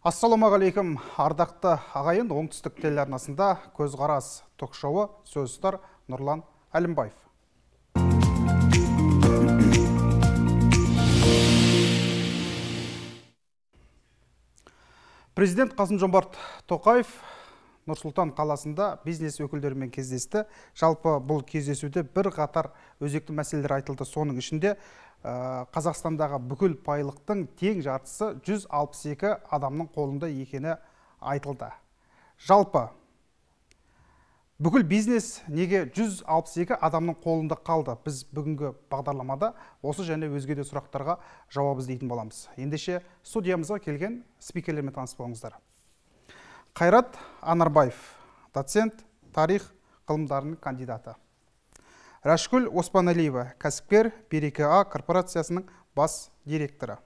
ассалаумағалейкум ардақты ағайын оңтүстік телеарнасында көзқарас ток шоуы сөз ұстар нұрлан әлімбаев. Президент қасым жомарт тоқаев нұрсұлтан қаласында бизнес өкілдерімен кездесті. Жалпы бұл кездесуде бір қатар өзекті мәселелер айтылды. Соның ішінде қазақстандағы бүкіл байлықтың тең жартысы 162 адамның қолында екені айтылды. Жалпы бүкіл бизнес неге 162 адамның қолында қалды? Біз бүгінгі бағдарламада осы және өзге де сұрақтарға жауап іздейтін боламыз. Ендеше студиямызға келген спикерлермен таныс болыңыздар қайрат анарбаев доцент тарих ғылымдарының кандидаты. Рәшкүл оспанәлиева кәсіпкер береке а корпорациясының бас директоры.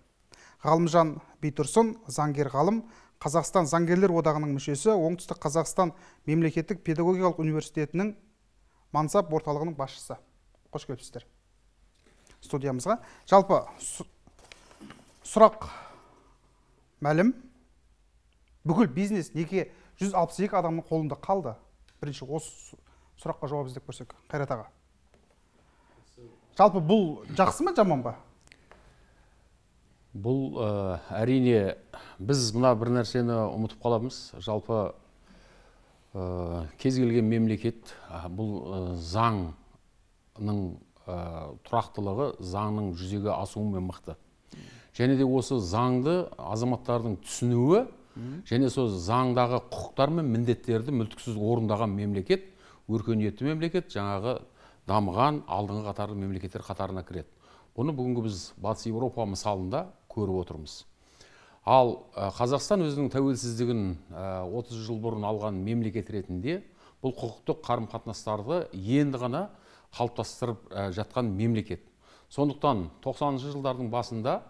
Ғалымжан битұрсын заңгер ғалым. Қазақстан заңгерлер одағының мүшесі оңтүстік қазақстан мемлекеттік педагогикалық университетінің мансап орталығының басшысы. Қош келіпсіздер. Студиямызға жалпы сұрақ мәлім. Бүкіл бизнес неге 162 адамның қолында қалды? Бірінші осы сұраққа жауап іздеп көрсек. Қайрат аға. Жалпы бұл жақсы ма жаман ба? Бұл ә, әрине біз мына бір нәрсені ұмытып қаламыз. Жалпы ә, кез келген мемлекет бұл ә, заңның тұрақтылығы заңның жүзеге асуымен мықты. Және де осы заңды азаматтардың түсінуі және сол заңдағы құқықтар мен міндеттерді мүлтіксіз орындаған мемлекет өркениетті мемлекет жаңағы дамыған алдыңғы қатарлы мемлекеттер қатарына кіреді. Бұны бүгінгі біз батыс еуропа мысалында көріп отырмыз. Ал қазақстан өзінің тәуелсіздігін 30 жыл бұрын алған мемлекет ретінде бұл құқықтық қарым қатынастарды енді ғана қалыптастырып жатқан мемлекет. Сондықтан 90 жылдардың басында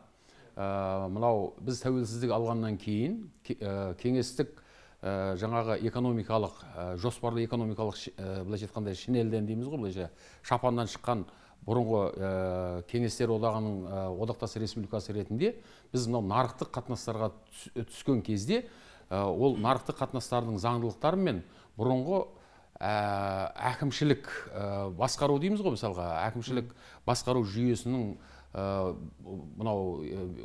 Э, мынау біз тәуелсіздік алғаннан кейін э, кеңестік э, жаңағы экономикалық жоспарлы экономикалық былайша айтқанда шинельден дейміз ғой былайша. Шапаннан шыққан бұрынғы кеңестер одағының одақтас республикасы ретінде біз мынау нарықтық қатынастарға түскен кезде ол нарықтық қатынастардың заңдылықтары мен бұрынғы әкімшілік басқару дейміз ғой мысалға. Әкімшілік басқару жүйесінің Э, мынау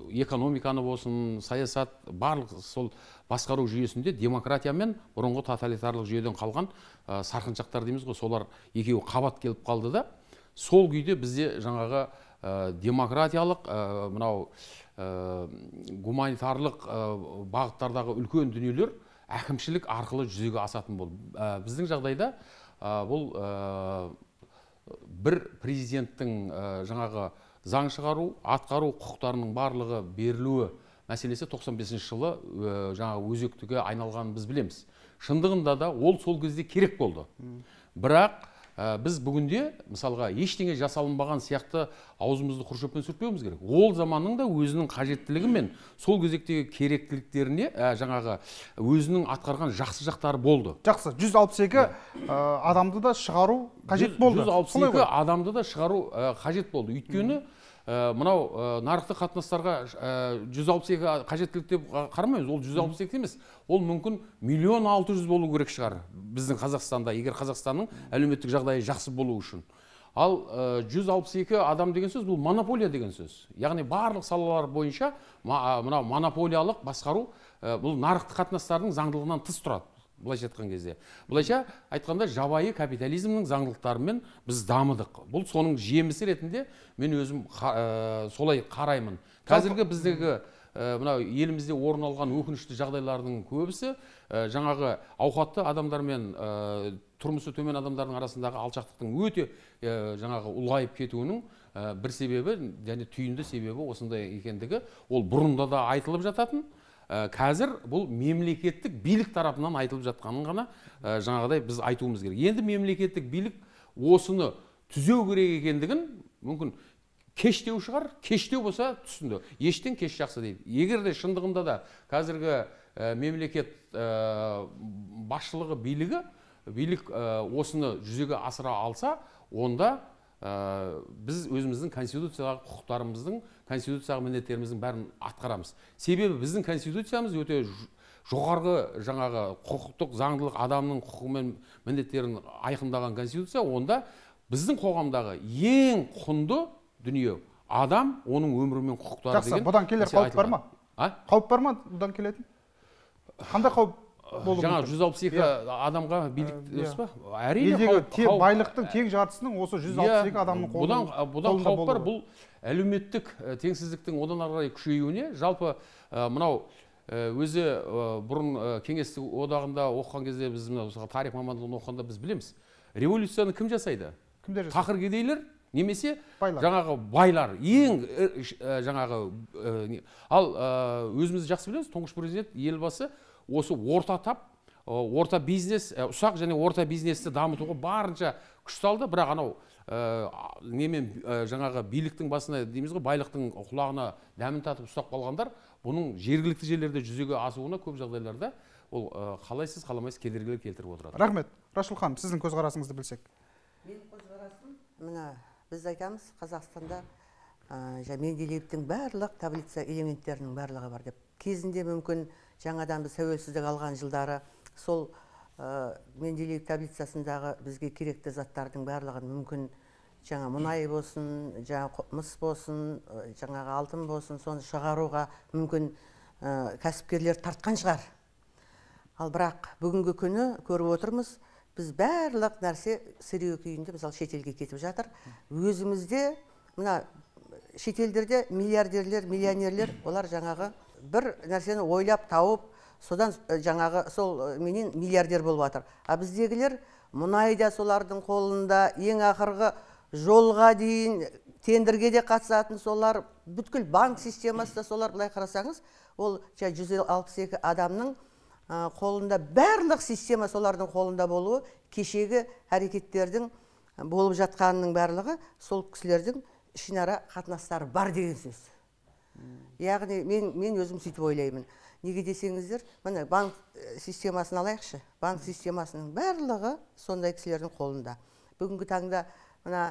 экономиканы болсын саясат барлық сол басқару жүйесінде демократия мен бұрынғы тоталитарлық жүйеден қалған ә, сарқыншақтар дейміз ғой. Солар екеуі қабат келіп қалды да. Сол күйде бізде жаңағы демократиялық мынау гуманитарлық бағыттардағы үлкен дүниелер әкімшілік арқылы жүзеге асатын болды. Біздің жағдайда бұл бір президенттің жаңағы заң шығару атқару құқықтарының барлығы берілуі мәселесі 95 жылы жаңа өзектіге айналғанын біз білеміз. Шындығында да ол сол кезде керек болды. Бірақ біз бүгінде мысалға ештеңе жасалынбаған сияқты аузымызды құр шөппен сүртпеуіміз керек. Ол заманның да өзінің қажеттілігі мен сол кезектегі керектіліктеріне жаңағы өзінің атқарған жақсы жақтары болды. Жақсы. 162 екі адамды да шығару қажет болды. 162 адамды да шығару қажет болды. Өйткені мынау э, нарықтық қатынастарға э, жүз алпыс екі қажеттілік деп қарамаймыз ол жүз алпыс екі емес ол мүмкін миллион алты жүз болу керек шығар біздің қазақстанда егер қазақстанның әлеуметтік жағдайы жақсы болу үшін. Ал жүз алпыс екі адам деген сөз бұл монополия деген сөз. Яғни барлық салалар бойынша мынау монополиялық басқару бұл нарықтық қатынастардың заңдылығынан тыс тұрады. Былайша айтқан кезде. Былайша айтқанда жабайы капитализмнің заңдылықтарымен біз дамыдық. Бұл соның жемісі ретінде мен өзім ә, солай қараймын. Қазіргі біздегі ә, мынау елімізде орын алған өкінішті жағдайлардың көбісі ә, жаңағы ауқатты адамдар мен ә, тұрмысы төмен адамдардың арасындағы алшақтықтың өте ә, жаңағы ұлғайып кетуінің ә, бір себебі және түйінді себебі осындай екендігі. Ол бұрында да айтылып жататын. Э, қазір бұл мемлекеттік билік тарапынан айтылып жатқанын ғана ә, жаңағыдай біз айтуымыз керек. Енді мемлекеттік билік осыны түзеу керек екендігін мүмкін кештеу шығар кештеу болса түсінді. Ештен кеш жақсы дейді. Егер де шындығында да қазіргі ә, мемлекет ә, басшылығы билігі билік осыны жүзеге асыра алса онда ә, біз өзіміздің конституцияға құқықтарымыздың конституцияға міндеттеріміздің бәрін атқарамыз. Себебі біздің конституциямыз өте жоғарғы жаңағы құқықтық заңдылық адамның құқығы мен міндеттерін айқындаған конституция онда біздің қоғамдағы ең құнды дүние адам оның өмірі мен құқықтары жақсы бұдан келер қауіп бар ма? а? Қауіп бар ма бұдан келетін? Қандай қауіп? Болуы жаңа мүмкін. жүз алпыс екі адамға билік Ә, дұрыс иә. па? Әрине елдегі байлықтың тең жартысының осы жүз алпыс екі адамның бұдан қолында бұдан қолында қауіп бар бұл әлеуметтік ә, теңсіздіктің одан ары қарай күшеюіне жалпы ә, мынау ә, өзі ә, бұрын ә, кеңестік одағында оқыған кезде біз мынау мысалы тарих мамандығын оқығанда біз білеміз. Революцияны кім жасайды? Кімдер жасайды? тақыр кедейлер немесе Байлар. жаңағы байлар. Ең ә, жаңағы ә, ал ә, өзіміз жақсы білеміз тұңғыш президент елбасы осы орта тап орта бизнес ұсақ және орта бизнесті дамытуға барынша күш салды. Бірақ анау ә, немен ә, жаңағы биліктің басына дейміз ғой байлықтың құлағына дәмін татып ұстап қалғандар бұның жергілікті жерлерде жүзеге асуына көп жағдайларда ол ә, қалайсыз қаламайсыз кедергілер келтіріп отырады. Рахмет. Рашыл ханым сіздің көзқарасыңызды білсек. Менің көзқарасым мына біз айтамыз қазақстанда ә, жаңа менделеевтің барлық таблица элементтерінің барлығы бар деп. Кезінде мүмкін жаңадан біз тәуелсіздік алған жылдары сол ә, менделеев таблицасындағы бізге керекті заттардың барлығын мүмкін жаңа мұнай болсын жаңа мыс болсын жаңағы алтын болсын соны шығаруға мүмкін ә, кәсіпкерлер тартқан шығар. Ал бірақ бүгінгі күні көріп отырмыз біз барлық нәрсе сырье күйінде мысалы шетелге кетіп жатыр. Өзімізде мына шетелдерде миллиардерлер миллионерлер олар жаңағы бір нәрсені ойлап тауып содан э, жаңағы сол э, менен миллиардер болып жатыр а біздегілер мұнай да солардың қолында ең ақырғы жолға дейін тендерге де қатысатын солар бүткіл банк системасы да солар былай қарасаңыз ол жаңа жүз алпыс екі адамның ә, қолында барлық система солардың қолында болуы кешегі әрекеттердің болып жатқанының барлығы сол кісілердің ішінара қатынастары бар деген сөз. Яғни мен, мен өзім сөйтіп ойлаймын. Неге десеңіздер міне банк э, системасын алайықшы. Банк системасының барлығы сондай кісілердің қолында. Бүгінгі таңда мына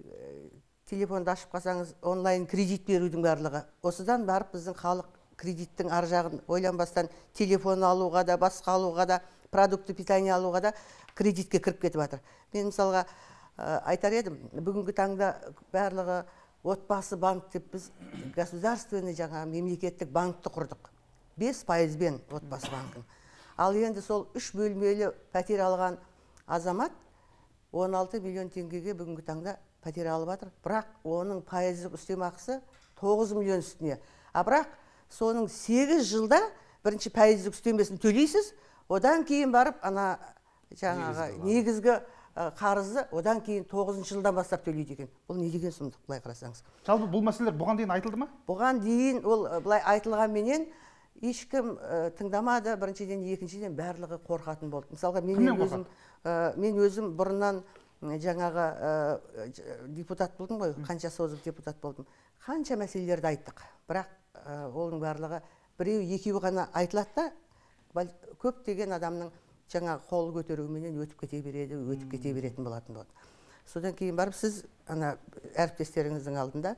э, телефонды ашып қалсаңыз онлайн кредит берудің барлығы. Осыдан барып біздің халық кредиттің ар жағын ойланбастан телефон алуға да басқа алуға да продукты питания алуға да кредитке кіріп кетіп жатыр мен мысалға ә, айтар едім бүгінгі таңда барлығы отбасы банк деп біз государственный жаңағы мемлекеттік банкті құрдық. Бес пайызбен отбасы банкін ал енді сол үш бөлмелі пәтер алған азамат 16 миллион теңгеге бүгінгі таңда пәтер алып жатыр. Бірақ оның пайыздық үстемақысы 9 миллион үстіне. А бірақ соның 8 жылда бірінші пайыздық үстемесін төлейсіз. Одан кейін барып ана жаңағы негізгі ә, қарызы одан кейін тоғызыншы жылдан бастап төлейді екен. Бұл не деген сұмдық былай қарасаңыз? Жалпы бұл мәселелер бұған дейін айтылды ма? Бұған дейін ол былай айтылғанменен ешкім ә, тыңдамады. Біріншіден екіншіден барлығы қорқатын болды. Мысалға мен өзім ә, мен өзім бұрыннан жаңағы ә, депутат болдым ғой қанша созып депутат болдым. Қанша мәселелерді айттық. Бірақ ә, оның барлығы біреу екеуі ғана айтылады да көптеген адамның жаңағы қол көтеруіменен өтіп кете береді өтіп кете беретін болатын болды содан кейін барып сіз ана әріптестеріңіздің алдында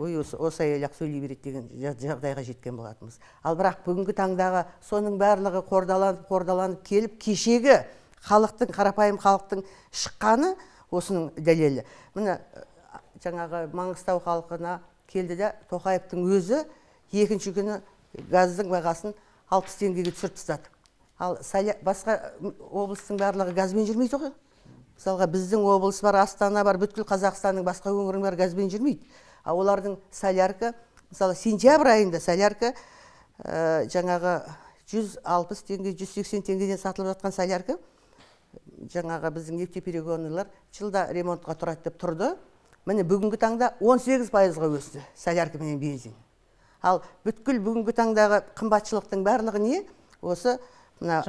ой осы осы әйел ақ сөйлей береді деген жа- жағдайға жеткен болатынбыз. Ал бірақ бүгінгі таңдағы соның барлығы қордаланып қордаланып келіп кешегі халықтың қарапайым халықтың шыққаны осының дәлелі. Міне жаңағы маңғыстау халқына келді да тоқаевтың өзі екінші күні газдың бағасын алпыс теңгеге түсіріп тастады. Ал басқа облыстың барлығы газбен жүрмейді ғой. Мысалға біздің облыс бар астана бар бүткіл қазақстанның басқа өңірінің бәрі газбен жүрмейді. Ал олардың солярка мысалы сентябрь айында солярка ә, жаңағы 160 теңге 180 теңгеден сатылып жатқан солярка жаңағы біздің нефтеперегонныйлар жылда ремонтқа тұрады деп тұрды. Міне бүгінгі таңда 18 пайызға өсті солярка менен бензин. Ал бүткіл бүгінгі таңдағы қымбатшылықтың барлығы не? Осы мына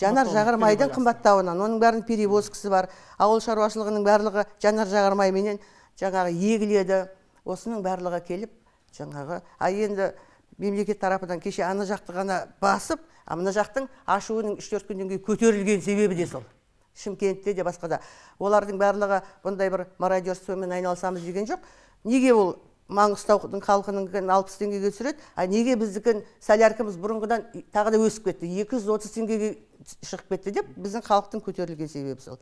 Жанар жағармайдың қымбаттауынан оның бәрінің перевозкасы бар ауыл шаруашылығының барлығы жанар жағармайменен жаңағы егіледі. Осының барлығы келіп жаңағы а енді мемлекет тарапынан кеше ана жақты ғана басып а мына жақтың ашуының үш төрт күннен кейін көтерілген себебі де сол. Шымкентте де басқа да. Олардың барлығы бұндай бір мародерствомен айналысамыз деген жоқ. Неге ол маңғыстаудың халқыныкін алпыс теңгеге түсіреді. А неге біздікін соляркамыз бұрынғыдан тағы да өсіп кетті. Екі жүз отыз теңгеге шығып кетті деп біздің халықтың көтерілген себебі сол.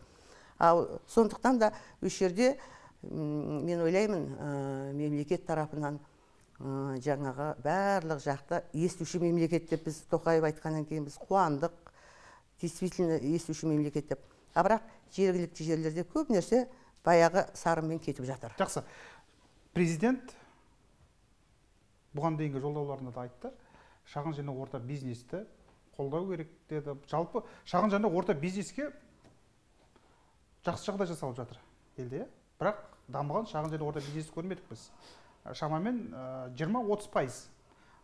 Ал сондықтан да осы жерде мен ойлаймын ә, мемлекет тарапынан ә, жаңағы барлық жақта естуші мемлекет деп біз тоқаев айтқаннан кейін біз қуандық действительно естуші мемлекет деп. А бірақ жергілікті жерлерде көп нәрсе баяғы сарынмен кетіп жатыр. Жақсы. Президент бұған дейінгі жолдауларында да айтты шағын және орта бизнесті қолдау керек деді. Жалпы шағын және орта бизнеске жақсы жағдай жасалып жатыр елде иә? Бірақ дамыған шағын және орта бизнес көрмедік біз. Ә, шамамен жиырма отыз пайыз.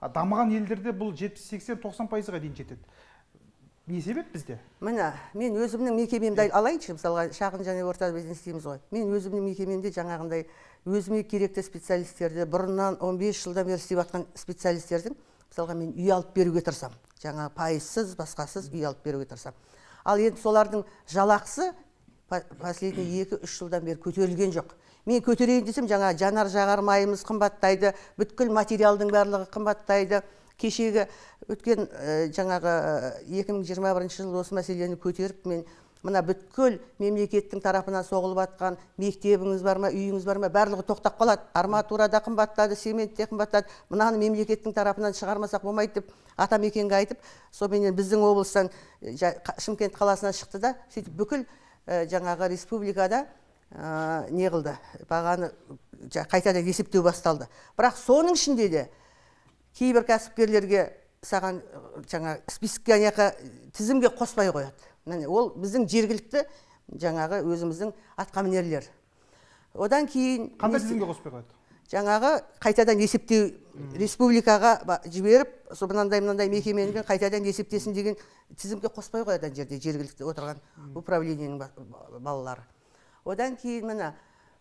Дамыған елдерде бұл жетпіс сексен тоқсан пайызға дейін жетеді. Не себеп бізде? Міне мен өзімнің мекемемді алайыншы мысалға шағын және орта бизнес дейміз ғой. Мен өзімнің мекемемде жаңағындай өзіме керекті специалистерді бұрыннан 15 жылдан бері істеп жатқан специалистердің мысалға мен үй алып беруге тырысамын жаңағы пайызсыз басқасыз үй алып беруге тырысамын ал енді солардың жалақысы последний екі үш жылдан бері көтерілген жоқ. Мен көтерейін десем жаңа жанар жағар майымыз қымбаттайды бүткіл материалдың барлығы қымбаттайды. Кешегі өткен ә, жаңағы екі мың жиырма бірінші жылы осы мәселені көтеріп мен мына бүткіл мемлекеттің тарапынан соғылып жатқан мектебіңіз бар ма үйіңіз бар ма барлығы тоқтап қалады. Арматура да қымбаттады цемент те қымбаттады. Мынаны мемлекеттің тарапынан шығармасақ болмайды деп атамекенге айтып соныменен біздің облыстан э, шымкент қаласынан шықты да сөйтіп бүкіл э, жаңағы республикада ә, не қылды бағаны қайтадан есептеу басталды. Бірақ соның ішінде де кейбір кәсіпкерлерге саған жаңа списокке ана жаққа тізімге қоспай қояды. Міне ол біздің жергілікті жаңағы өзіміздің атқамінерлер. Одан кейін қандай тізімге қоспай қояды? жаңағы қайтадан есептеу республикаға жіберіп сол мынандай мынандай мекеменің қайтадан есептесін деген тізімге қоспай қояды ана жерде жергілікті отырған управлениенің ба- ба- балалары. Одан кейін міне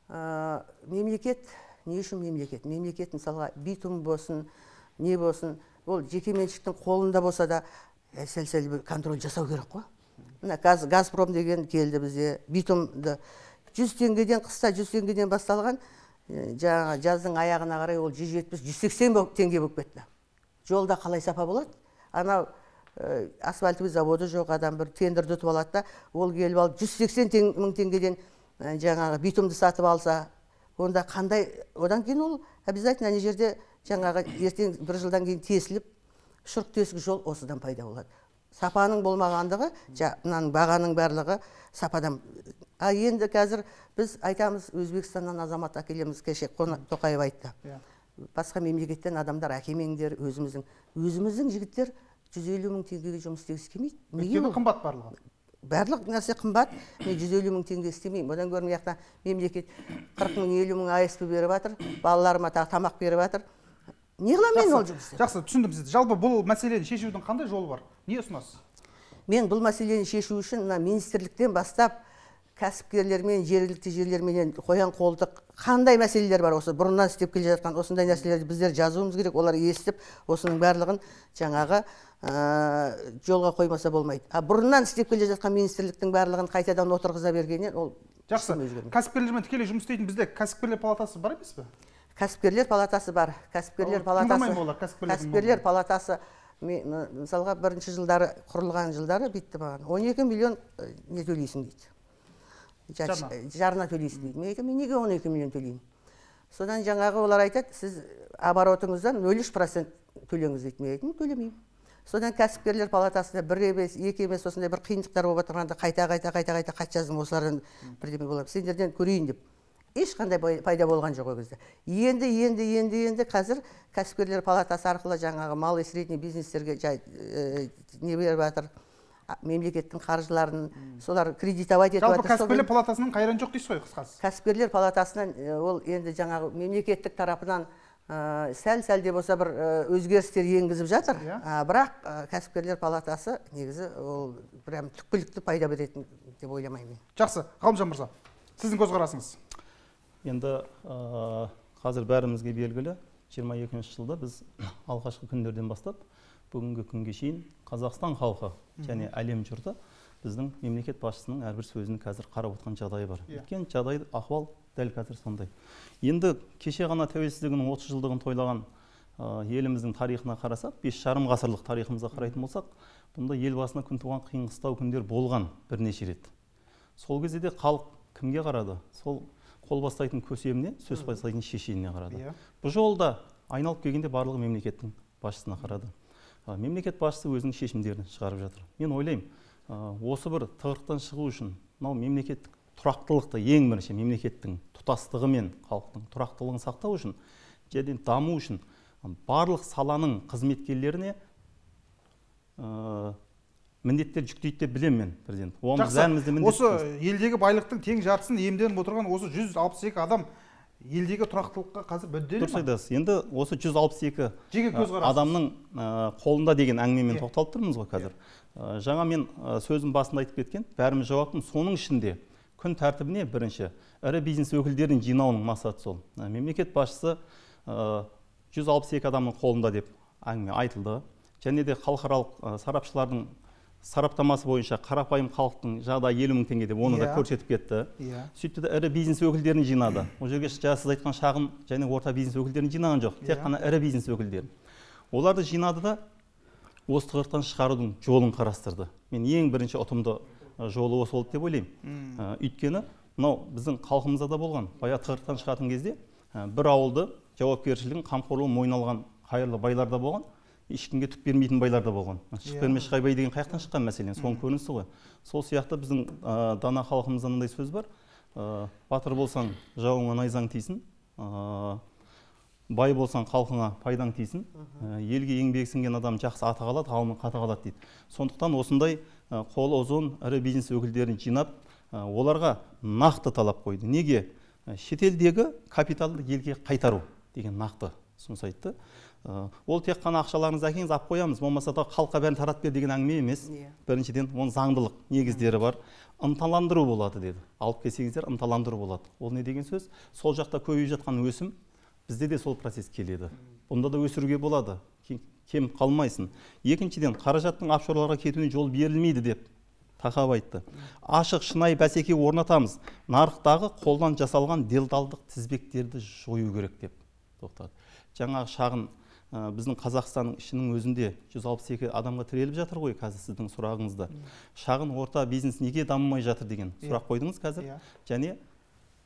ә, мемлекет не үшін мемлекет? Мемлекет мысалға битум болсын не болсын ол жекеменшіктің қолында болса да ә, сәл сәл бір контроль жасау керек қой. Мына газ газпром деген келді бізде битумды жүз теңгеден қыста жүз теңгеден басталған ә, жаңағы жаздың аяғына қарай ол жүз жетпіс жүз сексен теңге болып кетті. Жолда қалай сапа болады? Анау ә, асфальтовый заводы жоқ адам бір тендерді ұтып алады да ол келіп алып жүз сексен мың теңгеден ә, жаңағы битумды сатып алса онда қандай одан кейін ол обязательно ана жерде жаңағы ертең бір жылдан кейін тесіліп шұрқ тесік жол осыдан пайда болады. Сапаның болмағандығы мынаның бағаның барлығы сападан. А енді қазір біз айтамыз өзбекстаннан азамат әкелеміз кеше тоқаев айтты. Иә. Басқа мемлекеттен адамдар әкелмеңдер өзіміздің. Өзіміздің жігіттер жүз елу мың теңгеге жұмыс істегісі келмейді. Неге өйткені қымбат барлығы. Барлық нәрсе қымбат. Мен жүз елу мың теңге істемеймін. Одан гөрі мына жақта мемлекет қырық мың елу мың асп беріп жатыр балаларыма тағы тамақ беріп жатыр не қыламын мен ол жұмысты жақсы түсіндім сізді. Жалпы бұл мәселені шешудің қандай жолы бар? Не ұсынасыз? Мен бұл мәселені шешу үшін мына министрліктен бастап кәсіпкерлермен жергілікті жерлерменен қоян қолтық қандай мәселелер бар? Осы бұрыннан істеп келе жатқан осындай нәрселерді біздер жазуымыз керек олар естіп осының барлығын жаңағы ә, жолға қоймаса болмайды. А бұрыннан істеп келе жатқан министрліктің барлығын қайтадан отырғыза бергеннен ол жақсы. кәсіпкерлермен тікелей жұмыс істейтін бізде кәсіпкерлер палатасы бар емес пе? Кәсіпкерлер палатасы бар. Кәсіпкерлер палатасы кәсіпкерлер палатасы мысалға бірінші жылдары құрылған жылдары бүйтті маған. Он екі миллион э, не төлейсің дейді. Жа- Жарна. жарна төлейсің дейді. Мен айтамын мен неге он екі миллион төлеймін? Содан жаңағы олар айтады сіз оборотыңыздан нөл үш процент төлеңіз дейді. Мен айттым төлемеймін содан кәсіпкерлер палатасында бір емес екі емес осындай бір қиындықтар болып отырғанда қайта қайта қайта қайта хат жаздым осылардан бірдеме болады сендерден көрейін деп. Ешқандай пай- пайда болған жоқ ол кезде. Енді енді енді енді қазір кәсіпкерлер палатасы арқылы жаңағы малый средний бизнестерге жай ә, не беріп жатыр мемлекеттің қаржыларын солар кредитовать етіп жалпы кәсіпкерлер палатасынан қайран жоқ дейсіз ғой қысқасы? кәсіпкерлер палатасынан э, ол енді жаңағы мемлекеттік тарапынан ә, сәл сәл де болса бір ә, өзгерістер енгізіп жатыр. А, бірақ ә, кәсіпкерлер палатасы негізі ол прям түпкілікті пайда беретін деп ойламаймын мен. Жақсы. Ғалымжан мырза сіздің көзқарасыңыз? Енді ә, қазір бәрімізге белгілі 22 жылда біз алғашқы күндерден бастап бүгінгі күнге шейін қазақстан халқы және әлем жұрты біздің мемлекет басшысының әрбір сөзін қазір қарап отқан жағдайы бар. Иә. өйткені жағдай ахуал дәл қазір сондай. Енді кеше ғана тәуелсіздігінің отыз жылдығын тойлаған ә, еліміздің тарихына қарасақ бес жарым ғасырлық тарихымызға қарайтын болсақ бұнда ел басына күн туған қиын қыстау күндер болған бірнеше рет. Сол кезде де халық кімге қарады? Сол қол бастайтын көсеміне сөз бастайтын шешеніне қарады. Иә. Бұл жолы да айналып келгенде барлығы мемлекеттің басшысына қарады. Ә, мемлекет басшысы өзінің шешімдерін шығарып жатыр. Мен ойлаймын ә, осы бір тығырықтан шығу үшін мынау мемлекеттік тұрақтылықты ең бірінші мемлекеттің тұтастығы мен халықтың тұрақтылығын сақтау үшін және даму үшін барлық саланың қызметкерлеріне ә, міндеттер жүктейді деп білемін мен президент. Оны жақсы. бәріміз де осы елдегі байлықтың тең жартысын иемденіп отырған осы 162 адам елдегі тұрақтылыққа қазір мүдделі дұрыс айтасыз. Енді осы 162 жеке көзқарас. адамның қолында деген әңгімемен тоқталып тұрмыз ғой қазір. Жаңа мен сөзім басында айтып кеткен бәріміз жауаптымыз. Соның ішінде күн тәртібіне бірінші ірі бизнес өкілдерін жинауының мақсаты сол. Мемлекет басшысы ә, 162 адамның қолында деп әңгіме айтылды. Және де халықаралық сарапшылардың сараптамасы бойынша қарапайым халықтың жағдайы елу мың теңге деп оны да Иә. көрсетіп кетті. Иә. Сөйтті де ірі бизнес өкілдерін жинады. Ол жерге жаңа сіз айтқан шағын және орта бизнес өкілдерін жинаған жоқ. Тек Иә. қана ірі бизнес өкілдерін. Оларды жинады да осы тығырықтан шығарудың жолын қарастырды. Мен ең бірінші ұтымды жолы осы болды деп ойлаймын. Өйткені мынау біздің халқымызда да болған. Баяғы тығырықтан шығатын кезде бір ауылды жауапкершілігін қамқорлығын мойнына алған қайырлы байлар да болған. Ешкімге түк бермейтін байлар да болған. Шық Иә. берме шығайбай деген қаяқтан шыққан мәселен соның көрінісі ғой. Сол сияқты біздің ә, дана халқымызда мынандай сөз бар. Ә, батыр болсаң жауыңа найзаң тисін ә, бай болсаң халқыңа пайдаң тисін. Ә, елге еңбегі сіңген адам жақсы атақ алады ғалымы қатақ алады дейді. Сондықтан осындай қолы ұзын ірі бизнес өкілдерін жинап оларға нақты талап қойды. Неге? Шетелдегі капиталды елге қайтару деген нақты ұсыныс айтты. Ол тек қана ақшаларыңызды әкеліңіз алып қоямыз. Болмаса да халыққа бәрін таратып бер деген әңгіме емес. Иә. біріншіден оның заңдылық негіздері бар. Ынталандыру болады деді. Алып келсеңіздер ынталандыру болады. Ол не деген сөз? Сол жақта көбейіп жатқан өсім бізде де сол процесс келеді. Бұнда да өсіруге болады. Ке- кем қалмайсың. Екіншіден қаражаттың офшорларға кетуіне жол берілмейді деп тақап айтты. Ашық шынайы бәсеке орнатамыз. Нарықтағы қолдан жасалған делдалдық тізбектерді жою керек деп тоқтады. Жаңағы шағын ә, біздің қазақстанның ішінің өзінде 162 адамға тіреліп жатыр ғой қазір сіздің сұрағыңызда шағын орта бизнес неге дамымай жатыр деген Иә. сұрақ қойдыңыз қазір. Иә. және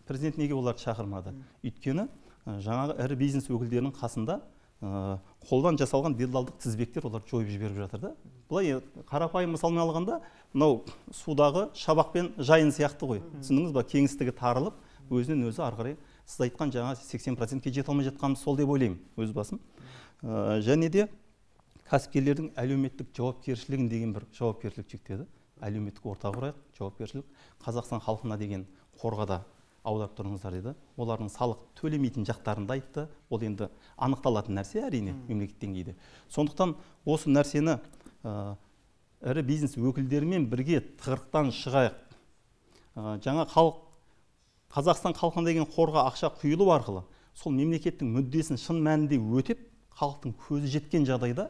президент неге оларды шақырмады? Өйткені ә, жаңағы ірі бизнес өкілдерінің қасында ә, қолдан жасалған делдалдық тізбектер олар жойып жіберіп жатыр да. Былай қарапайым мысалмен алғанда мынау судағы шабақ пен жайын сияқты ғой. Түсіндіңіз ба? Кеңістігі тарылып өзінен өзі ары қарай сіз айтқан жаңа 80 процентке жете алмай жатқанымыз сол деп ойлаймын өз басым. Ә, және де кәсіпкерлердің әлеуметтік жауапкершілігін деген бір жауапкершілік жүктеді әлеуметтік орта құрайық жауапкершілік. Қазақстан халқына деген қорға да аударып тұрыңыздар деді. Олардың салық төлемейтін жақтарын да айтты. Ол енді анықталатын нәрсе әрине мемлекет деңгейде. Сондықтан осы нәрсені ә, ірі бизнес өкілдерімен бірге тығырықтан шығайық. Ә, жаңа халық қазақстан халқына деген қорға ақша құйылу арқылы сол мемлекеттің мүддесін шын мәнінде өтеп халықтың көзі жеткен жағдайда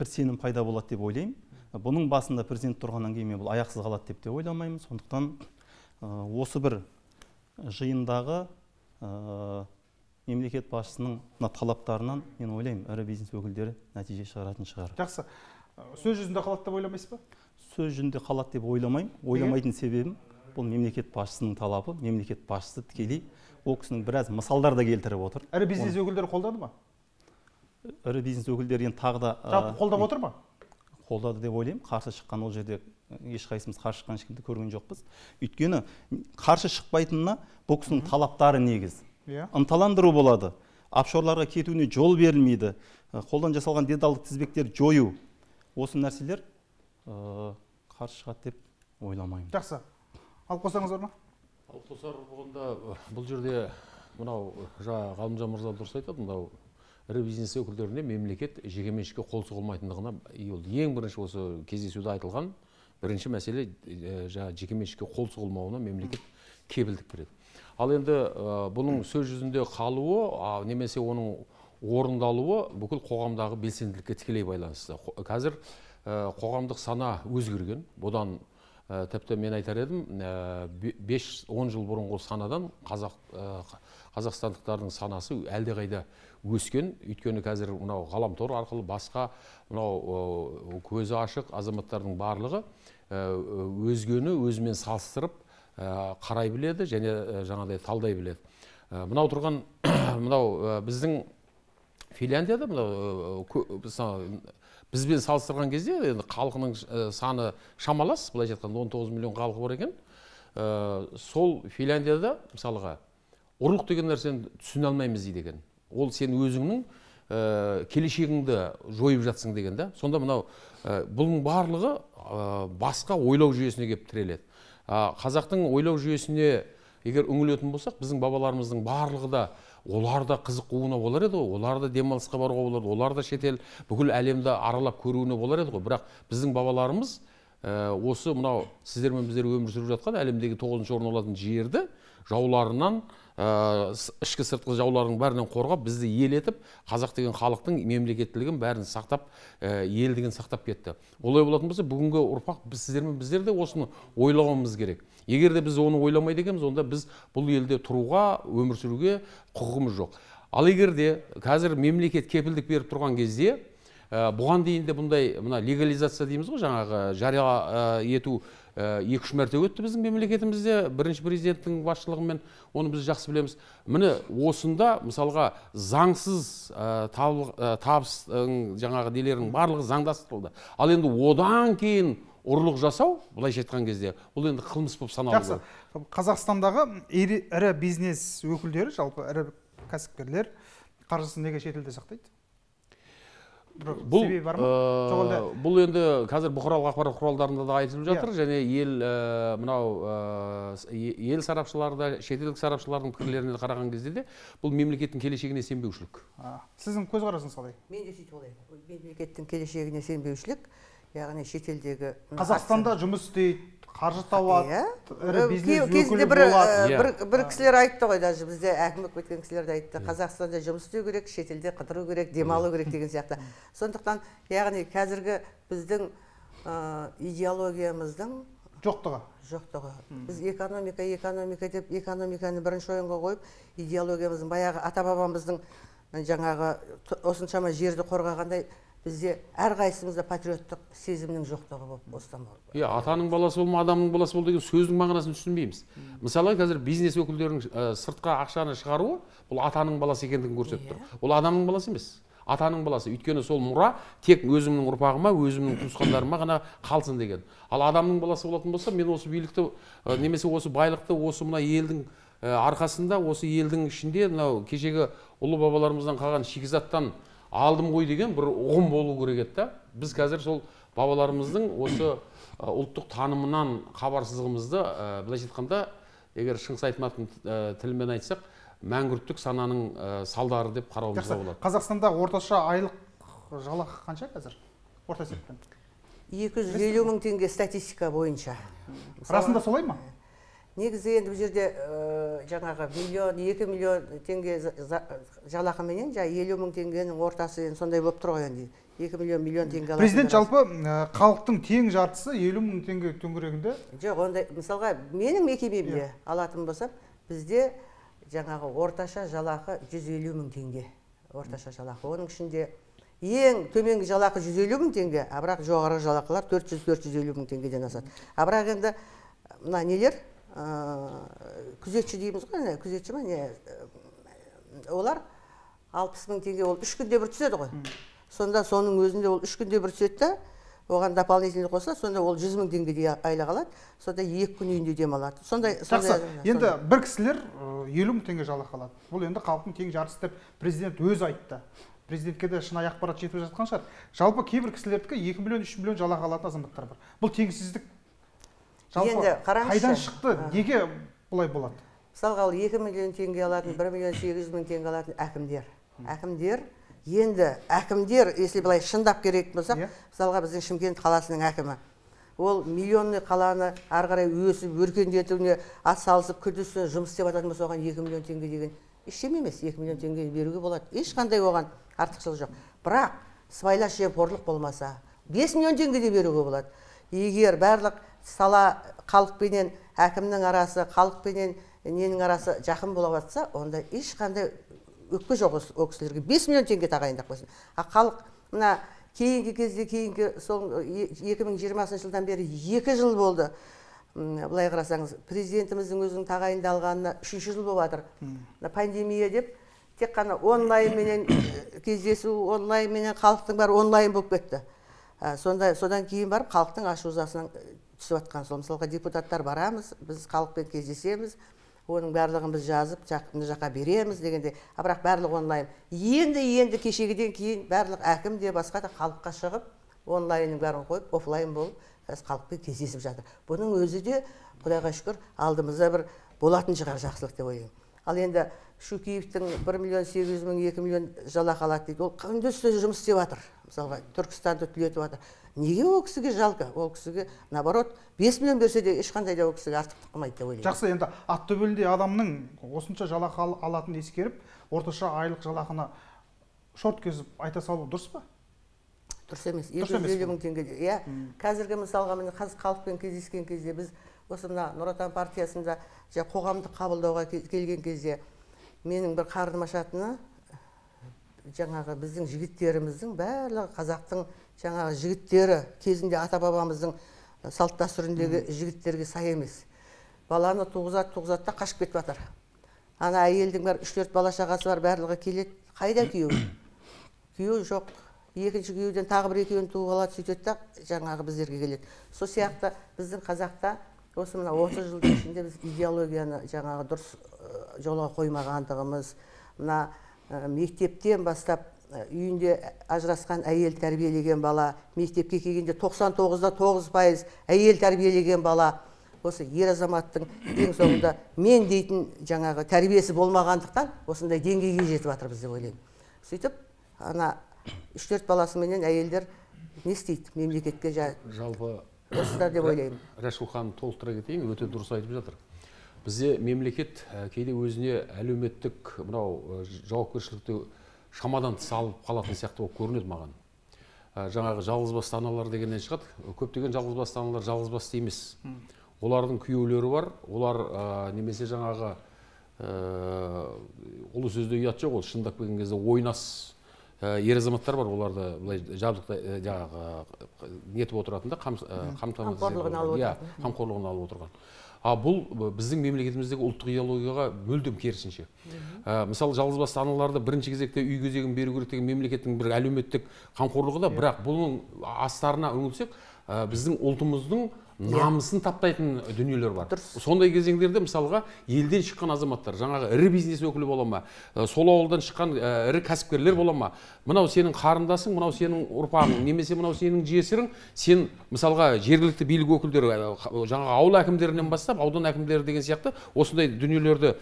бір сенім пайда болады деп ойлаймын. Бұның басында президент тұрғаннан кейін мен бұл аяқсыз қалады деп те ойламаймын. Сондықтан осы бір жиындағы ә, мемлекет басшысының мына талаптарынан мен ойлаймын ірі бизнес өкілдері нәтиже шығаратын шығар. Жақсы. Сөз жүзінде қалады деп ойламайсыз ба? Сөз жүзінде қалады деп ойламаймын. Ойламайтын себебім бұл мемлекет басшысының талабы мемлекет басшысы тікелей ол кісінің біраз мысалдар да келтіріп отыр. Ірі бизнес өкілдері қолдады ма? Ірі бизнес өкілдері енді тағы да жалпы қолдап отыр ма? қолдады деп ойлаймын. Қарсы шыққан ол жерде ешқайсымыз қарсы шыққан ешкімді көрген жоқпыз. Өйткені қарсы шықпайтынына бұл кісінің талаптары негіз. Иә. Ынталандыру болады. Офшорларға кетуіне жол берілмейді. Қолдан жасалған делдалдық тізбектерді жою. Осы нәрселер ә, қарсы шығады деп ойламаймын. Жақсы. Алып қойсаңыз орнына ал қосар болғанда бұл жерде мынау жаңа ғалымжан мырза дұрыс айтады мынау ірі бизнес өкілдеріне мемлекет жекеменшікке қол сұғылмайтындығына ол ең бірінші осы кездесуде айтылған бірінші мәселе жаңағы жекеменшікке қол сұғылмауына мемлекет кепілдік береді. Ал енді ә, бұның сөз жүзінде қалуы немесе оның орындалуы бүкіл қоғамдағы белсенділікке тікелей байланысты. Қазір ә, қоғамдық сана өзгерген. Бұдан ә, тіпті мен айтар едім бе- бес он жыл бұрынғы санадан қазақ қазақстандықтардың санасы әлдеқайда өскен. Өйткені қазір мынау ғаламтор арқылы басқа мынау көзі ашық азаматтардың барлығы ә, өзгені өзімен салыстырып ә, қарай біледі және ә, жаңағыдай талдай біледі. Мынау тұрған мынау біздің финляндияда мынау бізбен салыстырған кезде енді халқының саны шамалас. Былайша айтқанда 19 миллион халқы бар екен. Сол финляндияда мысалға ұрлық деген нәрсені түсіне алмаймыз дейді екен. Ол сен өзіңнің ә, келешегіңді жойып жатсың деген да. Сонда мынау ә, бұның барлығы ә, басқа ойлау жүйесіне келіп тіреледі. А, қазақтың ойлау жүйесіне егер үңілетін болсақ біздің бабаларымыздың барлығы да олар да қызық қууына болар еді ғой. Олар да демалысқа баруға болар еді олар да шетел бүкіл әлемді аралап көруіне болар еді ғой. Бірақ біздің бабаларымыз ә, осы мынау сіздер мен біздер өмір сүріп жатқан әлемдегі тоғызыншы орын алатын жерді жауларынан ә, ішкі сыртқы жаулардың бәрінен қорғап бізді ел етіп қазақ деген халықтың мемлекеттілігін бәрін сақтап ә, елдігін сақтап кетті. Олай болатын болса бүгінгі ұрпақ біз сіздер мен біздер де осыны ойлауымыз керек. Егер де біз оны ойламайды екенбіз онда біз бұл елде тұруға өмір сүруге құқығымыз жоқ. Ал егер де қазір мемлекет кепілдік беріп тұрған кезде ә, бұған дейін де бұндай мына легализация дейміз ғой жаңағы жария ету екі үш мәрте өтті біздің мемлекетімізде. Бірінші президенттің басшылығымен оны біз жақсы білеміз. Міне осында мысалға заңсыз табыл- ә, табыстың жаңағы нелердің барлығы заңдастырылды. Ал енді одан кейін ұрлық жасау былайша айтқан кезде бұл енді қылмыс болып саналу жақсы. Қазақстандағы ірі, бизнес өкілдері жалпы ірі кәсіпкерлер қаржысын неге шетелде сақтайды? Бұл себебі бар ма? э, бұл енді қазір бұқаралық ақпарат құралдарында да айтылып жатыр. Және ел э, мынау э, ел сарапшылары да шетелдік сарапшылардың пікірлеріне қараған кезде де бұл мемлекеттің келешегіне сенбеушілік. А, сіздің көзқарасыңыз қалай? Мен де сөйтіп ойлаймын. Мемлекеттің келешегіне сенбеушілік яғни шетелдегі қазақстанда жұмыс істейді қаржы табады Иә. ірі бизнес өкілі бір, болады Иә. бір, кісілер айтты ғой даже бізде әкім болып кеткен кісілер де айтты. Қазақстанда жұмыс істеу керек шетелде қыдыру керек демалу керек деген сияқты. Сондықтан яғни қазіргі біздің идеологиямыздың жоқтығы. жоқтығы. Біз экономика экономика деп экономиканы бірінші орынға қойып идеологиямыздың баяғы ата бабамыздың жаңағы осыншама жерді қорғағандай бізде әрқайсымызда патриоттық сезімнің жоқтығы болып осыдан болды иә атаның баласы болма адамның баласы бол деген сөздің мағынасын түсінбейміз. Мысалы қазір бизнес өкілдерінің э, сыртқа ақшаны шығаруы бұл атаның баласы екендігін көрсетіп тұр. Ол адамның баласы емес атаның баласы. Өйткені сол мұра тек өзімнің ұрпағыма өзімнің туысқандарыма ғана қалсын деген. Ал адамның баласы болатын болса мен осы билікті э, немесе осы байлықты осы мына елдің э, арқасында осы елдің ішінде мынау кешегі ұлы бабаларымыздан қалған шикізаттан алдым ғой деген бір ұғым болу керек еді да. Біз қазір сол бабаларымыздың осы ұлттық танымынан хабарсыздығымызды ә, былайша айтқанда егер шыңғыс айтматовтың ә, тілімен айтсақ мәңгүрттік сананың ә, салдары деп қарауымызға болады. Қазақстанда орташа айлық жалақы қанша қазір? Орта есеппен. екі жүз елу мың теңге статистика бойынша. Расында солай ма? Негізі енді бұл жерде ә, жаңағы миллион екі миллион теңге жалақыменен жаңағы елу мың теңгенің ортасы енді сондай болып тұр ғой енді. Екі миллион миллион теңге президент жалпы халықтың тең жартысы елу мың теңге төңірегінде? Жоқ ондай мысалға менің мекемемде алатын болсам бізде жаңағы орташа жалақы 150 мың теңге. Орташа жалақы. Оның ішінде ең төменгі жалақы 150 мың теңге а бірақ жоғары жалақылар 400-450 мың теңгеден асады. А бірақ енді мына нелер? Күзетші дейміз ғой не күзетші ма не ә, олар 60 мың теңге ол үш күнде бір түседі ғой. Сонда соның өзінде ол үш күнде бір түседі да оған дополнительный қосса сонда ол жүз мың теңгедей айлық алады сонда екі күн үйінде демалады. Сондай жақсы. енді бір кісілер ә, елу мың теңге жалақы алады. Бұл енді халықтың тең жартысы деп президент өзі айтты. Президентке де шынайы ақпарат жетіп жатқан шығар. Жалпы кейбір кісілердікі екі миллион үш миллион жалақы алатын азаматтар бар. Бұл теңсіздік Енді қараңызшы. қайдан шықты? Неге бұлай болады? Мысалға ал екі миллион теңге алатын бір миллион сегіз жүз мың теңге алатын әкімдер. Әкімдер енді әкімдер если былай шындап керетін болсақ Иә. мысалға біздің шымкент қаласының әкімі. Ол миллионный қаланы ары қарай өсіп өркендетуіне атсалысып күндіз түні жұмыс істеп жататын болса оған екі миллион теңге деген ештеме емес. Екі миллион теңге беруге болады. Ешқандай оған артықшылық жоқ. Бірақ сыбайлас жемқорлық болмаса бес миллион теңге де беруге болады. Егер барлық сала халықпенен әкімнің арасы халықпенен ненің арасы жақын бола жатса онда ешқандай өкпе жоқ ол кісілерге. Бес миллион теңге тағайындап қойсын. А халық мына кейінгі кезде кейінгі сол екі мың жиырмасыншы жылдан бері екі жыл болды. Былай қарасаңыз президентіміздің өзінің тағайындалғанына үшінші жыл болып жатыр. Мына пандемия деп тек қана онлайнменен кездесу онлайнменен халықтың бәрі онлайн болып кетті. Ә, сонда содан кейін барып халықтың ашу ызасынан э, түсіп жатқан сол. Мысалға депутаттар барамыз біз халықпен кездесеміз оның барлығын біз жазып мына жаққа береміз дегенде а бірақ барлығы онлайн. Енді енді кешегіден кейін барлық әкім де басқа да халыққа шығып онлайнның бәрін қойып офлайн болып қазір халықпен кездесіп жатыр. Бұның өзі де құдайға шүкір алдымызда бір болатын шығар жақсылық деп ойлаймын. Ал енді шукеевтің бір миллион сегіз жүз мың екі миллион жалақы алады дейді. Ол күндіз жұмыс істеп жатыр. Мысалға түркістанды түлетіп жатыр. Неге ол кісіге жалко? Ол кісіге наоборот бес миллион берсе де ешқандай да ол кісіге артықтық қылмайды деп ойлаймын. Жақсы енді ақтөбелде адамның осынша жалақы ал- алатынын ескеріп орташа айлық жалақыны шорт кесіп айта салу дұрыс па? Дұрыс емес. Екі жүз елу мың теңге иә қазіргі мысалға міне қазір халықпен кездескен кезде біз осы мына нұр отан партиясында қоғамдық қабылдауға ке- келген кезде менің бір қарным ашатыны жаңағы біздің жігіттеріміздің барлығы қазақтың жаңағы жігіттері кезінде ата бабамыздың салт дәстүріндегі жігіттерге сай емес. Баланы туғызады туғызады да қашып кетіп жатыр. Ана әйелдің бәрі үш төрт бала шағасы бар барлығы келеді. Қайда күйеу? Күйеу жоқ. Екінші күйеуден тағы бір екеуін туып алады сөйтеді да жаңағы біздерге келеді. Сол сияқты біздің қазақта осы мына отыз жылдың ішінде біз идеологияны жаңағы дұрыс жолға қоймағандығымыз мына мектептен бастап үйінде ажырасқан әйел тәрбиелеген бала мектепке келгенде 99-да тоғыз пайыз әйел тәрбиелеген бала. Осы ер азаматтың ең соңында мен дейтін жаңағы тәрбиесі болмағандықтан осындай деңгейге жетіп жатырмыз деп ойлаймын. Сөйтіп ана үш төрт баласыменен әйелдер не істейді мемлекетке жа- жалпы осыда деп ойлаймын. Рәшіл ханым толықтыра кетейін өте дұрыс айтып жатыр. Бізде мемлекет кейде өзіне әлеуметтік мынау жауапкершілікті шамадан тыс алып қалатын сияқты болып көрінеді маған. Жаңағы жалғызбасты аналар дегеннен шығады. Көптеген жалғызбасты аналар жалғызбасты емес. Олардың күйеулері бар. Олар ә, немесе жаңағы ә, ұлы сөзде ұят жоқ ол шындап келген кезде ойнас ер азаматтар бар оларды былай жабдықта ә, жаңағы ә, нетіп отыратын да Қамқорлығын алып отырған. иә қамқорлығын алып отырған. А бұл біздің мемлекетіміздегі ұлттық идеологияға мүлдем керісінше. Ә, мысалы жалғызбасты аналарды бірінші кезекте үй кезегін беру керек деген мемлекеттің бір әлеуметтік қамқорлығы да бірақ бұның астарына үңілсек ә, біздің ұлтымыздың намысын таптайтын дүниелер бар. Сондай кезеңдерде мысалға елден шыққан азаматтар жаңағы ірі бизнес өкілі бола ма сол ауылдан шыққан ірі кәсіпкерлер бола ма мынау сенің қарындасың мынау сенің ұрпағың немесе мынау сенің жесірің сен мысалға жергілікті билік өкілдері жаңағы ауыл әкімдерінен бастап аудан әкімдері деген сияқты осындай дүниелерді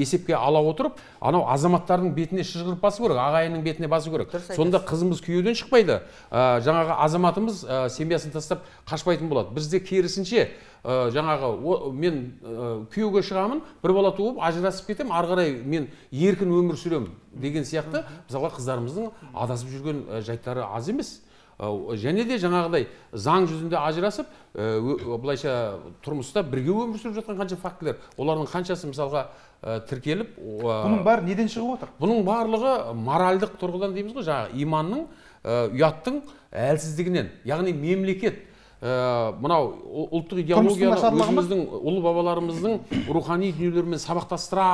есепке ала отырып анау азаматтардың бетіне шыжғырып басу керек ағайынның бетіне басу керек. Дұрыс сонда қызымыз күйеуден шықпайды. Жаңағы азаматымыз семьясын тастап қашпайтын болады. Бізде керісінше ә, жаңағы о- мен ә, күйеуге шығамын бір бала туып ажырасып кетемін ары қарай мен еркін өмір сүремін деген сияқты. Мысалға қыздарымыздың адасып жүрген жайттары аз емес. Ә, және де жаңағыдай заң жүзінде ажырасып ә, былайша тұрмыста бірге өмір сүріп жатқан қанша фактілер олардың қаншасы мысалға ә, тіркеліп ә, бұның бәрі неден шығып отыр? бұның барлығы моральдық тұрғыдан дейміз ғой жаңағы иманның ә, ұяттың әлсіздігінен яғни мемлекет ә, мынау ұлттық идеологияны өзіміздің ұлы бабаларымыздың рухани дүниелерімен сабақтастыра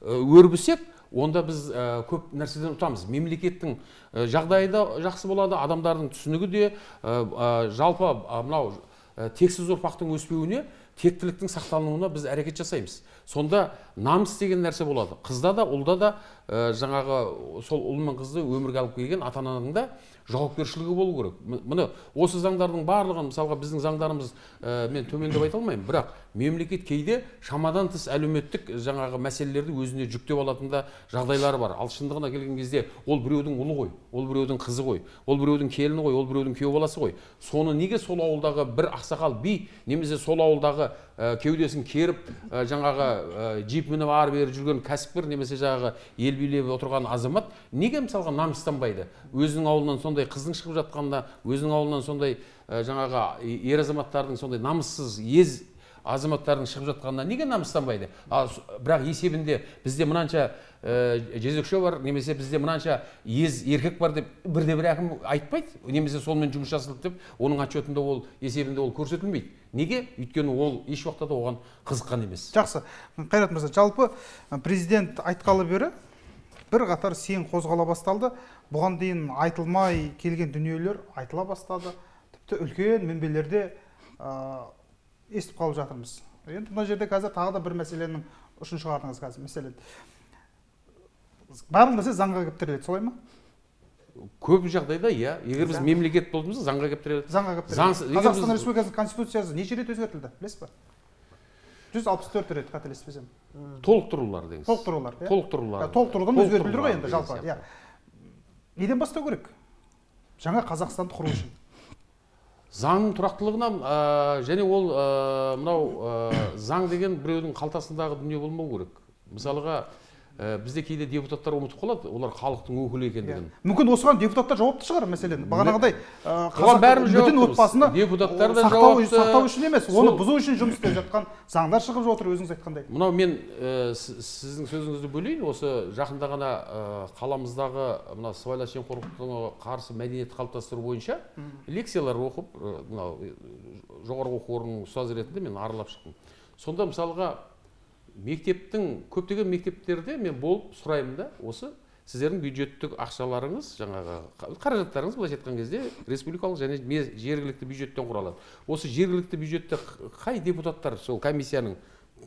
ә, өрбісек онда біз ә, көп нәрседен ұтамыз. Мемлекеттің жағдайы да жақсы болады адамдардың түсінігі де ә, жалпы мынау тексіз ұрпақтың өспеуіне тектіліктің сақталуына біз әрекет жасаймыз. Сонда намыс деген нәрсе болады. Қызда да ұлда да ә, жаңағы сол ұл мен қызды өмірге алып келген ата ананың да жауапкершілігі болу керек. Міне осы заңдардың барлығын мысалға біздің заңдарымыз ә, мен төмендеп айта алмаймын. Бірақ мемлекет кейде шамадан тыс әлеуметтік жаңағы мәселелерді өзіне жүктеп алатын да жағдайлары бар. Ал шындығына келген кезде ол біреудің ұлы ғой ол біреудің қызы ғой ол біреудің келіні ғой ол біреудің күйеу баласы ғой. Соны неге сол ауылдағы бір ақсақал би немесе сол ауылдағы кеудесін керіп ә, жаңағы ә, джип мініп ары бері жүрген кәсіпкер немесе жаңағы ел билеп отырған азамат неге мысалға намыстанбайды өзінің ауылынан сондай қыздың шығып жатқанына өзінің ауылынан сондай жаңағы ер азаматтардың сондай намыссыз ез азаматтардың шығып жатқанына неге намыстанбайды ал бірақ есебінде бізде мынанша ә, жезөкше бар немесе бізде мынанша ез еркек бар деп бірде бір әкім айтпайды. Немесе сонымен жұмыс жасалды деп оның отчетында ол есебінде ол көрсетілмейді. Неге? Өйткені ол еш уақытта да оған қызыққан емес. Жақсы. Қайрат мырза жалпы президент айтқалы бері бір қатар сең қозғала басталды. Бұған дейін айтылмай келген дүниелер айтыла бастады. Тіпті үлкен мінбелерде естіп қалып жатырмыз. Енді мына жерде қазір тағы да бір мәселенің ұшын шығардыңыз қазір. Мәселен барлық нәрсе заңға келіп тіреледі солай ма? Көп жағдайда иә. егер біз мемлекет болдымыз заңға келіп тіреледі. Заңға келіп тіреледі. Қазақстан республикасының конституциясы неше рет өзгертілді білесіз ба жүз алпыс төрт рет қателеспесем. Толықтырулар деңіз толықтырулар иә. Толықтырулар. Ә, толықтырудан өзгертілдер ғой енді жалпы сияқты. иә. Неден бастау керек? Жаңа қазақстанды құру үшін. Заңның тұрақтылығынан ә, және ол ә, мынау ә, заң деген біреудің қалтасындағы дүние болмау керек. Мысалға ә, бізде кейде депутаттар ұмытып қалады олар халықтың өкілі екендігін мүмкін осыған депутаттар жауапты шығар мәселен. Бағанағыдай бүтін отбасыны Депутаттар да сақтау, жауапты. сақтау үшін емес оны бұзу үшін жұмыс істеп жатқан заңдар шығып жатыр өзіңіз айтқандай. Мынау мен ә, сі- сіздің сөзіңізді бөлейін. Осы жақында ғана қаламыздағы мына сыбайлас жемқорлыққа қарсы мәдениет қалыптастыру бойынша лекциялар оқып мынау жоғарғы оқу орнының ұстазы ретінде мен аралап шықтым. Сонда мысалға мектептің көптеген мектептерде мен болып сұраймын да осы сіздердің бюджеттік ақшаларыңыз жаңағы қа- қаражаттарыңыз былайша айтқан кезде республикалық және жергілікті бюджеттен құралады. Осы жергілікті бюджетте қай депутаттар сол комиссияның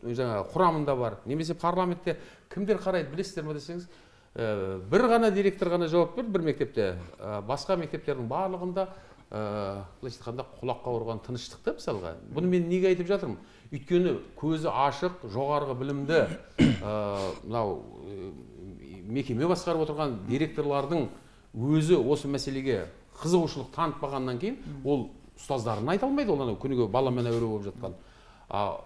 жаңағы құрамында бар немесе парламентте кімдер қарайды білесіздер ме десеңіз ә, бір ғана директор ғана жауап берді бір мектепте. Ә, басқа мектептердің барлығында былайша айтқанда құлаққа ұрған тыныштық та мысалға. Бұны мен неге айтып жатырмын? Өйткені көзі ашық жоғарғы білімді ә, мынау ә, мекеме басқарып отырған директорлардың өзі осы мәселеге қызығушылық танытпағаннан кейін ол ұстаздарын айта алмайды ол анау күніге баламен әуре болып жатқан. А,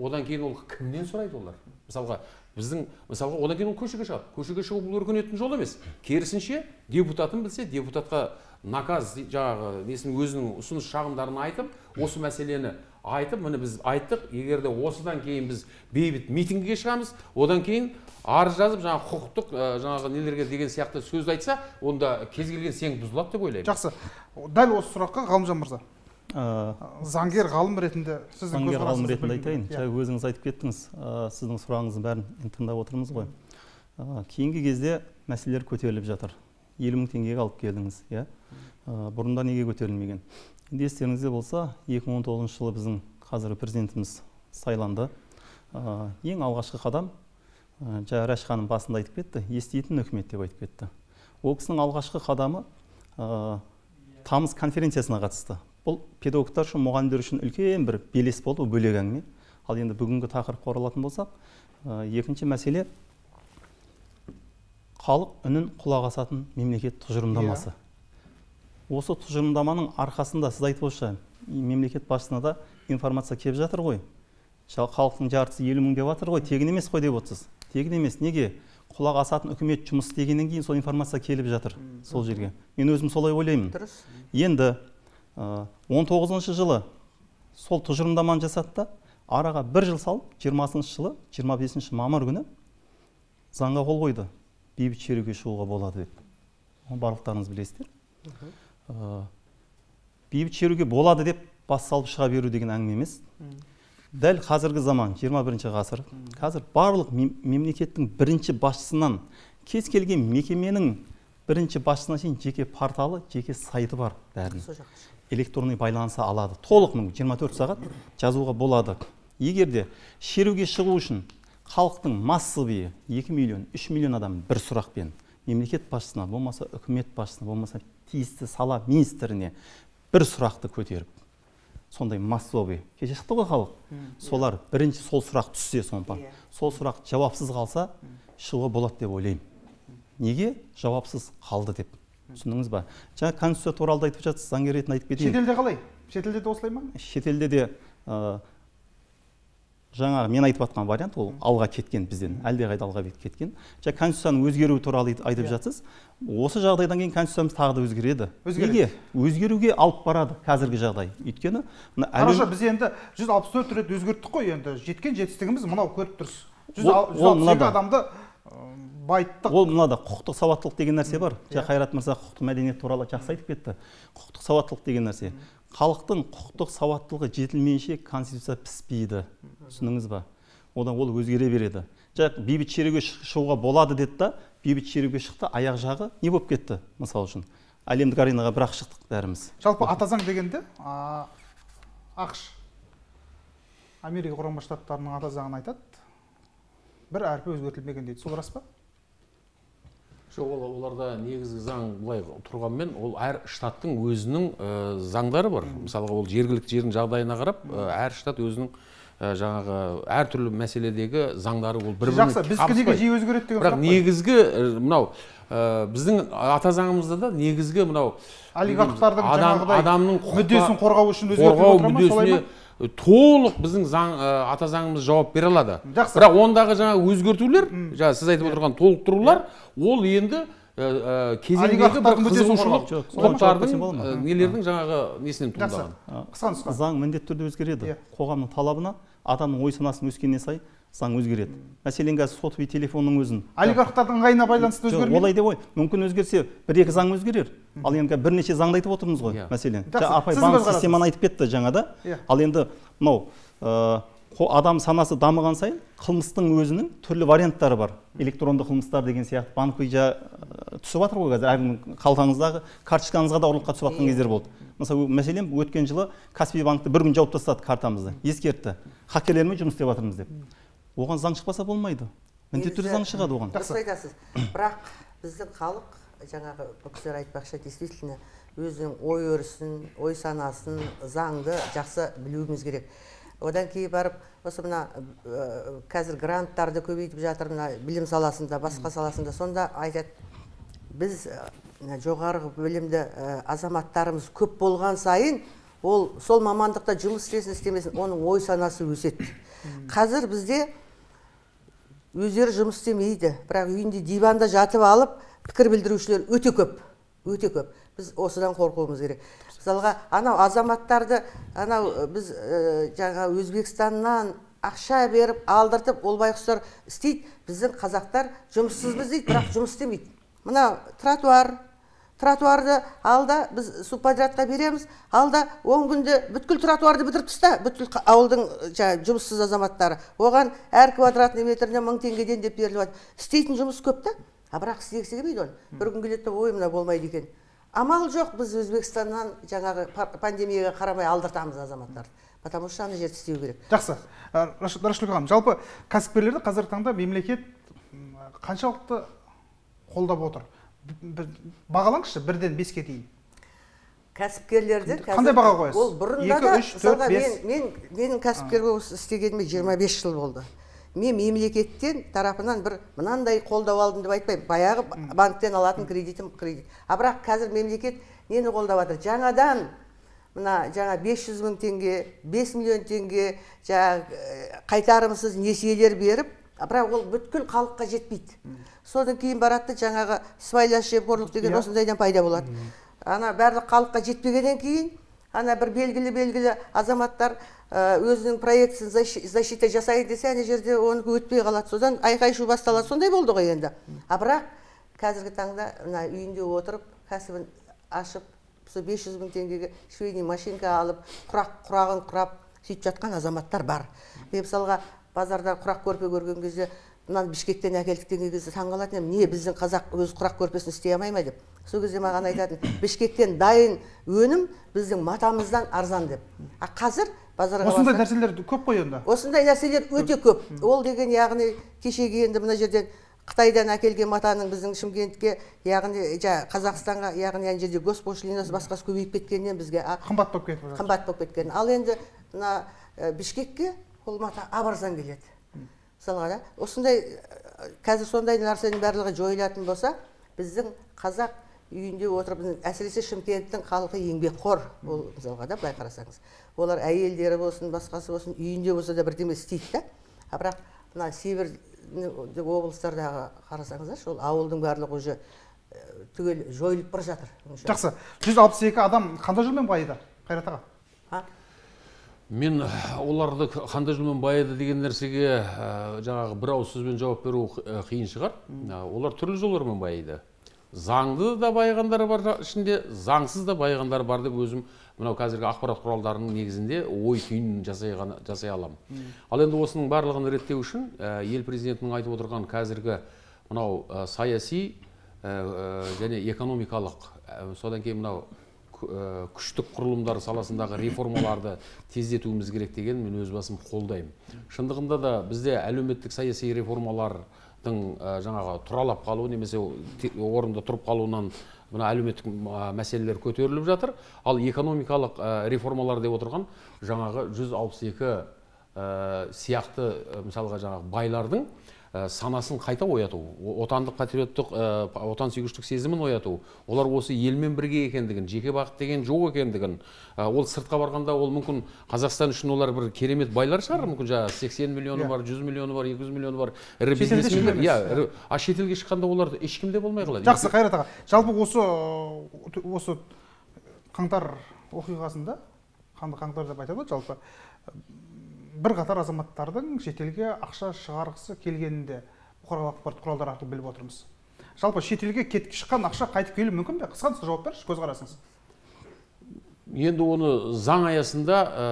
одан кейін ол кімнен сұрайды олар? Мысалға біздің мысалға одан кейін ол көшеге шығады. Көшеге шығу бұл өркениеттің жолы емес. Керісінше депутатын білсе депутатқа наказ жаңағы несін өзінің ұсыныс шағымдарын айтып осы мәселені айтып міне біз айттық егер де осыдан кейін біз бейбіт митингіге шығамыз одан кейін арыз жазып жаңағы құқықтық жаңағы нелерге деген сияқты сөз айтса онда кез келген сең бұзылады деп ойлаймын. Жақсы. Дәл осы сұраққа ғалымжан мырза. Ә, заңгер ғалым ретінде сіздің заңгер ғалым көзқарасыңызды ретінде айтайын. Келеді. жаңа өзіңіз айтып кеттіңіз ә, сіздің сұрағыңыздың бәрін тыңдап отырмыз ғой. Ә, кейінгі кезде мәселелер көтеріліп жатыр. Елу мың теңгеге алып келдіңіз иә? Бұрында неге көтерілмеген? Енді естеріңізде болса 2019 жылы біздің қазіргі президентіміз сайланды. Ең алғашқы қадам жаңа рәш ханым басында айтып кетті еститін үкімет деп айтып кетті. Ол кісінің алғашқы қадамы ә, тамыз конференциясына қатысты. Бұл педагогтар үшін мұғалімдер үшін үлкен бір белес болды ол бөлек әңгіме. Ал енді бүгінгі тақырыпқа оралатын болсақ ә, екінші мәселе халық үнін құлақ асатын мемлекет тұжырымдамасы. Осы тұжырымдаманың арқасында сіз айтып отырсыз мемлекет басшысына да информация келіп жатыр ғой. Халықтың жартысы елу мың деп жатыр ғой тегін емес қой деп отырсыз. Тегін емес. Неге? Құлақ асатын үкімет жұмыс істегеннен кейін сол информация келіп жатыр сол жерге. Мен өзім солай ойлаймын. Дұрыс. Енді ә, 19 жылы сол тұжырымдаманы жасады да араға бір жыл салып 20 жылы 25 мамыр күні заңға қол қойды. Бейбіт шеруге шығуға болады деп. Оны барлықтарыңыз білесіздер. Ә, бейбіт шеруге болады деп бас салып шыға беру деген әңгіме емес. Дәл қазіргі заман 21 ғасыр. Қазір барлық мем- мемлекеттің бірінші басшысынан кез келген мекеменің бірінші басшысына шейін жеке порталы жеке сайты бар бәрінің. Электронный байланыса алады. Толық мүмкін 24 сағат жазуға болады. Егер де шеруге шығу үшін халықтың массовый 2 миллион 3 миллион адам бір сұрақпен мемлекет басшысына болмаса үкімет басшысына болмаса тиісті сала министріне бір сұрақты көтеріп сондай массовый. Кеше шықты ғой халық. Солар бірінші сол сұрақ түссе соны Иә. сол сұрақ жауапсыз қалса шығуға болады деп ойлаймын. Неге? Жауапсыз қалды деп. Түсіндіңіз ба? Жаңа конституция туралы да айтып жатсыз заңгер ретінде айтып кетейін. шетелде қалай? Шетелде де осылай ма? Шетелде де ә, жаңағы мен айтып жатқан вариант ол алға кеткен бізден әлдеқайда алға кеткен. Жаңа конституцияның өзгеруі туралы айт- айтып жатсыз. Осы жағдайдан кейін конституциямыз тағы да өзгереді. Неге? Өзгеруге алып барады қазіргі жағдай. Өйткені мына біз енді жүз алпыс төрт рет өзгерттік қой. Енді жеткен жетістігіміз мынау көріп тұрсыз. Жүз алпыс адамды байыттық. Ол мынада. Құқықтық сауаттылық деген нәрсе бар. Иә. жаңа қайрат мырза құқықтық мәдениет туралы жақсы айтып кетті. Құқықтық сауаттылық деген нәрсе. Халықтың құқықтық сауаттылығы жетілмейінше конституция піспейді. Түсіндіңіз ба? Одан ол өзгере береді. Жаңа бейбіт шеруге шығуға болады деді да бейбіт шеруге шықты аяқ жағы не болып кетті мысалы үшін? Әлемдік аренаға бір ақ шықтық бәріміз. Жалпы ата заң дегенде ақш америка құрама штаттарының ата заңын айтады. Бір әрпі өзгертілмеген дейді. Сол рас па? Жоқ ол оларда негізгі заң былай тұрғанмен ол әр штаттың өзінің ә, заңдары бар. Мысалға ол жергілікті жердің жағдайына қарап ә, әр штат өзінің ә, жаңағы әртүрлі мәселедегі заңдары ол бір жақсы біздікі неге жиі өзгереді деген бірақ негізгі мынау ә, біздің ата заңымызда да негізгі мынау олигархтардың адам, жаңағыдай адамның мүддесін қорғау үшін өзгертіліп қорғау отыр ма солай ма? Толық біздің заң ә, ата заңымыз жауап бере алады. Жақсы. бірақ ондағы жаңағы өзгертулер жаңа сіз айтып отырған толықтырулар ол енді ә, кезеңдегі бір қызығушылық топтардың ма? ә, нелердің жаңағы несінен туындаған. Қысқа нұсқа. заң міндетті түрде өзгереді. Иә. қоғамның талабына адамның ой санасының өскеніне сай заң өзгереді. Мәселен қазір сотовый телефонның өзін. Олигархтардың ыңғайына байланысты өзгермейді? олай деп ой мүмкін өзгерсе бір екі заң өзгерер. Ал енді бірнеше заңды айтып отырмыз ғой Иә. мәселен. Апай банк системаны айтып кетті жаңа да Иә. ал енді мынау ә, адам санасы дамыған сайын қылмыстың өзінің түрлі варианттары бар. Электронды қылмыстар деген сияқты. Банкке жа ә, түсіп жатыр ғой қазір. Әркімнің қалтаңыздағы карточкаңызға да ұрлыққа түсіп жатқан кездер болды. Мысалы мәселен өткен жылы каспий банкті бір күн жауып тастады картамызды. Ескертті. Хакерлермен жұмыс істеп жатырмыз деп. Оған заң шықпаса болмайды. Міндетті түрде заң шығады оған. дұрыс айтасыз. Бірақ біздің халық жаңағы бұл кісілер айтпақшы действительно өзінің ой өрісін ой санасын заңды жақсы білуіміз керек. Одан кейін барып осы мына ә, қазір гранттарды көбейтіп жатыр мына білім саласында басқа саласында сонда айтады біз ә, жоғарғы білімді ә, азаматтарымыз көп болған сайын ол сол мамандықта жұмыс істесін істемесін оның ой санасы өседі қазір бізде өздері жұмыс істемейді. Бірақ үйінде диванда жатып алып пікір білдірушілер өте көп өте көп. Біз осыдан қорқуымыз керек. Мысалға анау азаматтарды анау біз ә, жаңа өзбекстаннан ақша беріп алдыртып ол байғұстар істейді. Біздің қазақтар жұмыссызбыз дейді бірақ жұмыс істемейді. Мына тротуар тротуарды алда біз субподрядқа береміз. Алда он күнде бүткіл тротуарды бітіріп таста бүткіл ауылдың жаңағы жұмыссыз азаматтары. Оған әр квадратный метріне мың теңгеден деп беріліп жатыр істейтін жұмыс көп та. А бірақ істегісі келмейді оны бір күн келеді да ой мына болмайды екен. Амал жоқ біз өзбекстаннан жаңағы па- пандемияға қарамай алдыртамыз азаматтарды. Потому что ана жерде істеу керек. Жақсы. Раш- рашидгүл ханым жалпы кәсіпкерлерді қазіргі таңда мемлекет қаншалықты қолдап отыр? Бағалаңызшы бірден беске дейін. Кәсіпкерлерді Қандай баға қоясыз? ол бұрында да мысалға мен, мен менің кәсіпкер болып істегеніме 25 жыл болды. Мен мемлекеттен тарапынан бір мынандай қолдау алдым деп айтпаймын. Баяғы банктен алатын кредитім кредит. А бірақ қазір мемлекет нені қолдап жатыр? Жаңадан мына жаңа 500 мың теңге 5 миллион теңге жаңағы э, қайтарымсыз несиелер беріп бірақ ол бүткіл халыққа жетпейді. Содан кейін барады да жаңағы сыбайлас жемқорлық деген Иә. осындайдан пайда болады. Ана барлық халыққа жетпегеннен кейін ана бір белгілі белгілі азаматтар өзінің проектісін защи- защита жасайын десе ана жерде онікі өтпей қалады. Содан айқай шу басталады. Сондай болды ғой енді. А бірақ қазіргі таңда мына үйінде отырып кәсібін ашып сол 500 мың теңгеге швейный машинка алып құрақ құрағын құрап сөйтіп жатқан азаматтар бар. Мен мысалға базарда құрақ көрпе көрген кезде мынаны бішкектен әкелдік деген кезде таңқалатын едім. Не біздің қазақ өз құрақ көрпесін істей алмай ма деп? Сол кезде маған айтатын бішкектен дайын өнім біздің матамыздан арзан деп. А қазір базарға осындай нәрселер көп қой енді осындай нәрселер өте көп. Ол деген яғни кешегі енді мына жерден қытайдан әкелген матаның біздің шымкентке яғни жа қазақстанға яғни ана жерде госпошлинасы басқасы көбейіп кеткеннен бізге қымбат болып кетіп жатыр. қымбат болып кеткен. Ал енді мына ә, бішкекке ол мата ап арзан келеді. Мысалға да осындай ә, қазір сондай нәрсенің барлығы жойылатын болса біздің қазақ үйінде отырып әсіресе шымкенттің халқы еңбекқор ол мысалға да былай қарасаңыз. Олар әйелдері болсын басқасы болсын үйінде болса да бірдеме істейді да. А бірақ мына сібір облыстардағы қарасаңыздаршы ол ауылдың барлығы уже ә, түгел жойылып бара жатыр. Жақсы. жүз алпыс екі адам қандай жолмен байыды? Қайрат аға? Мен оларды қандай жолмен байыды деген нәрсеге ә, жаңағы бір ауыз сөзбен жауап беру ә, қиын шығар. Олар түрлі жолдармен байиды. Заңды да байығандар бар ішінде заңсыз да байығандар бар деп өзім мынау қазіргі ақпарат құралдарының негізінде ой түйінін жасай, жасай аламын. Ал енді осының барлығын реттеу үшін ел президентінің айтып отырған қазіргі мынау саяси және экономикалық содан кейін мынау күштік құрылымдар саласындағы реформаларды тездетуіміз керек деген мен өз басым қолдаймын. Шындығында да бізде әлеуметтік саяси реформалар жаңағы тұралап қалуы немесе орында тұрып қалуынан мына әлеуметтік мәселелер көтеріліп жатыр. Ал экономикалық реформалар деп отырған жаңағы 162 сияқты мысалға жаңағы байлардың санасын қайта ояту отандық патриоттық э, отансүйгіштік сезімін ояту олар осы елмен бірге екендігін жеке бағыт деген жоқ екендігін э, ол сыртқа барғанда ол мүмкін қазақстан үшін олар бір керемет байлар шығар. Мүмкін жаңағы сексен миллионы иә. бар жүз миллионы бар екі жүз миллионы бар ірі бизнесмендер иә а шетелге шыққанда олар ешкімде болмай қалады. Жақсы қайрат аға. Жалпы осы осы қаңтар оқиғасында қаңтар деп айтады ғой жалпы. Бірқатар азаматтардың шетелге ақша шығарғысы келгенін де бұқаралық ақпарат құралдары арқылы біліп отырмыз. Жалпы шетелге кетіп шыққан ақша қайтып келуі мүмкін бе? Қысқа нұсқа жауап беріңізші көзқарасыңыз. Енді оны заң аясында ә,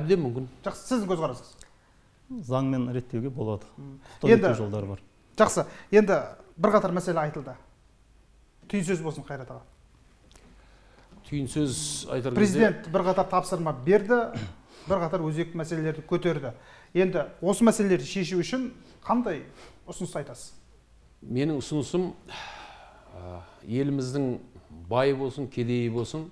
әбден мүмкін. Жақсы сіздің көзқарасыңыз. Заңмен реттеуге болады. Енді жолдары бар. жақсы. Енді бірқатар мәселе айтылды. Түйін болсын қайрат аға. Түйін сөз айтар президент бірқатар тапсырма берді. Бірқатар өзекті мәселелерді көтерді. Енді осы мәселелерді шешу үшін қандай ұсыныс айтасыз? Менің ұсынысым еліміздің бай болсын кедейі болсын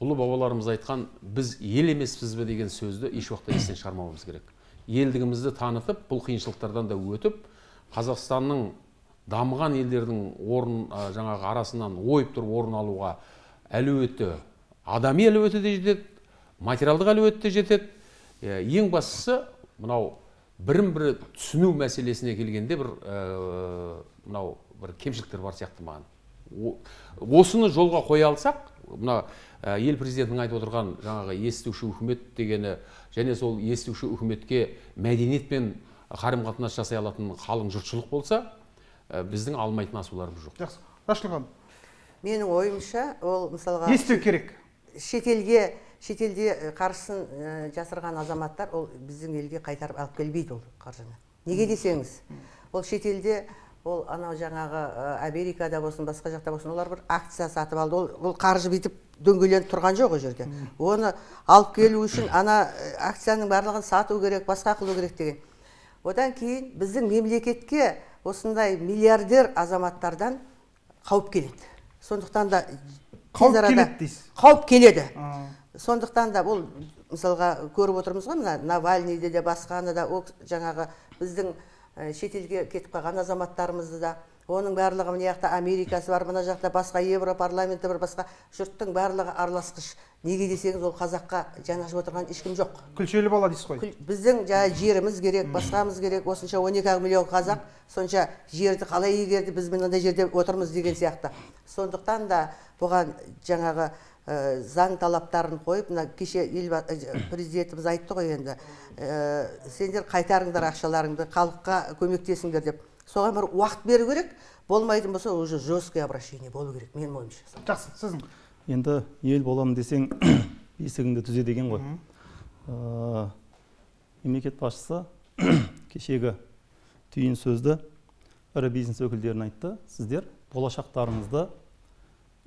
ұлы бабаларымыз айтқан біз ел емеспіз бе? деген сөзді еш уақытта естен шығармауымыз керек. Елдігімізді танытып бұл қиыншылықтардан да өтіп қазақстанның дамыған елдердің орын жаңағы арасынан ойып тұрып орын алуға әлеуеті адами әлеуеті де жетеді. Материалдық әлеует те жетеді ең бастысы мынау бірін бірі түсіну мәселесіне келгенде бір ә, мынау бір кемшіліктер бар сияқты маған. Осыны жолға қоя алсақ мына ел президентінің айтып отырған жаңағы естуші үкімет дегені және сол естуші үкіметке мәдениетпен қарым қатынас жасай алатын қалың жұртшылық болса біздің алмайтын асуларымыз жоқ. Жақсы. Рашид ханым. Менің ойымша ол мысалға не істеу керек? шетелге шетелде қаржысын жасырған азаматтар ол біздің елге қайтарып алып келмейді ол қаржыны. Неге десеңіз ол шетелде ол анау жаңағы америкада болсын басқа жақта болсын олар бір акция сатып алды. Ол, ол қаржы бүйтіп дөңгеленіп тұрған жоқ ол жерде. Оны алып келу үшін ана акцияның барлығын сату керек басқа қылу керек деген. Одан кейін біздің мемлекетке осындай миллиардер азаматтардан қауіп келеді. Сондықтан да қауіп келеді дейсіз? қауіп келеді. Сондықтан да бұл мысалға көріп отырмыз ғой мына навальныйды де басқаны да ол жаңағы біздің шетелге кетіп қалған азаматтарымызды да оның барлығы мына жақта америкасы бар мына жақта басқа европарламенті бар басқа жұрттың барлығы араласқыш. Неге десеңіз ол қазаққа жанашып отырған ешкім жоқ. Күлшелі бала дейсіз ғой? Біздің жаңағы жеріміз керек басқамыз керек осынша он екі миллион қазақ сонша жерді қалай игерді біз мынандай жерде отырмыз деген сияқты. Сондықтан да бұған жаңағы заң талаптарын қойып мына кеше ел президентіміз айтты ғой енді ә, сендер қайтарыңдар ақшаларыңды халыққа көмектесіңдер деп. Соған бір уақыт беру керек болмайтын болса уже жесткое обращение болу керек менің ойымша. Жақсы сіздің? Енді ел боламын десең бесігіңді түзе деген ғой. Ә, мемлекет басшысы кешегі түйін сөзді ірі бизнес өкілдеріне айтты. Сіздер болашақтарыңызды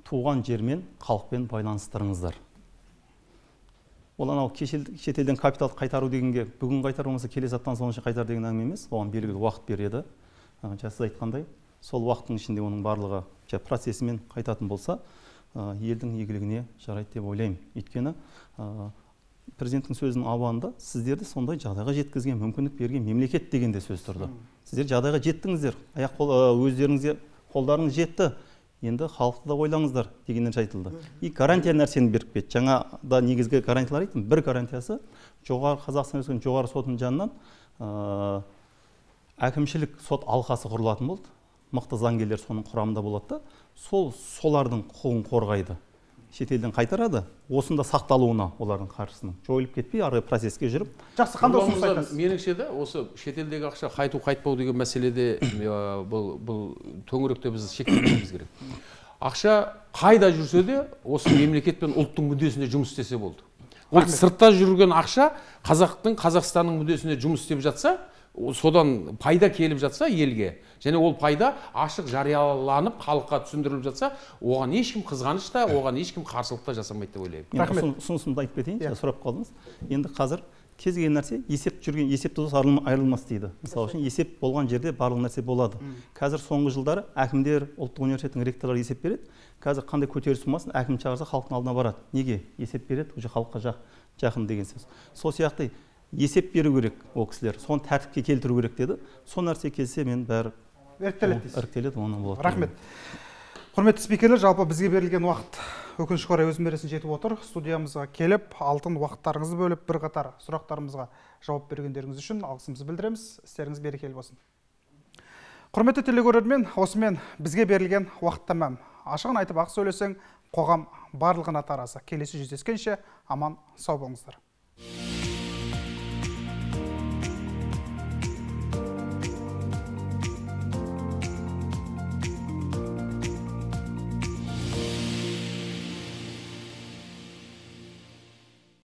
туған жермен халықпен байланыстырыңыздар. Ол анау шетелден капитал қайтару дегенге бүгін қайтару болмаса келесі аптадан сонша қайтар деген әңгіме емес оған белгілі уақыт береді. Жаңа сіз айтқандай сол уақыттың ішінде оның барлығы процесімен қайтатын болса елдің игілігіне жарайды деп ойлаймын. Өйткені президенттің сөзінің ауанында сіздерді сондай жағдайға жеткізген мүмкіндік берген мемлекет деген де сөз тұрды. Сіздер жағдайға жеттіңіздер. Аяқ қол өздеріңізге қолдарыңыз жетті. Енді халықты да ойлаңыздар дегеннен айтылды. И гарантия нәрсені беріп кетті. Жаңа да негізгі гарантиялар айттым. Бір гарантиясы жоғары қазақстан республикасының жоғары сотының жанынан ә, әкімшілік сот алқасы құрылатын болды. Мықты заңгерлер соның құрамында болады да. Сол солардың құқығын қорғайды. Шетелден қайтарады осында сақталуына олардың қаржысының жойылып кетпей ары қарай процесске жүріп. Жақсы қандай ұсыныс айтасыз? меніңше де осы шетелдегі ақша қайту қайтпау деген мәселеде ә, бұл бұл төңіректе біз шектелмеуіміз керек. Ақша қайда жүрсе де осы мемлекет пен ұлттың мүддесіне жұмыс істесе болды. Ол сыртта жүрген ақша қазақтың қазақстанның мүддесіне жұмыс істеп жатса содан пайда келіп жатса елге және ол пайда ашық жарияланып халыққа түсіндіріліп жатса оған ешкім қызғаныш та оған ешкім қарсылық та жасамайды деп ойлаймын. Рахмет. ұсын- ұсынысымды айтып кетейін Иә. жаңа сұрап қалдыңыз. Енді қазір кез келген нәрсе есеп жүрген есепті дос айырылма- айырылмас дейді. Мысалы үшін есеп болған жерде барлық нәрсе болады. Қазір соңғы жылдары әкімдер ұлттық университеттің ректорлары есеп береді. Қазір қандай көтеріліс болмасын әкім шақырса халықтың алдына барады. Неге? Есеп береді уже халыққа жақ, жақын деген сөз. Сол сияқты есеп беру керек ол кісілер. Соны тәртіпке келтіру керек деді. Сол нәрсе келсе мен бәрі іріктеледі іріктеледі оны болады рахмет. құрметті спикерлер жалпы бізге берілген уақыт өкінішке орай өз мәресіне жетіп отыр. Студиямызға келіп алтын уақыттарыңызды бөліп бірқатар сұрақтарымызға жауап бергендеріңіз үшін алғысымызды білдіреміз. Істеріңіз берекелі болсын. Құрметті телекөрермен осымен бізге берілген уақыт тәмам ашығын айтып ақ сөйлесең қоғам барлығына таразы келесі жүздескенше аман сау болыңыздар.